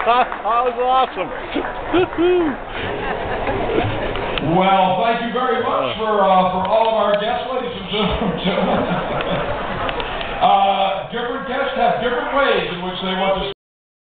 that was awesome. Well, thank you very much uh. for, uh, for all of our guests, ladies and gentlemen. Uh, different guests have different ways in which they want to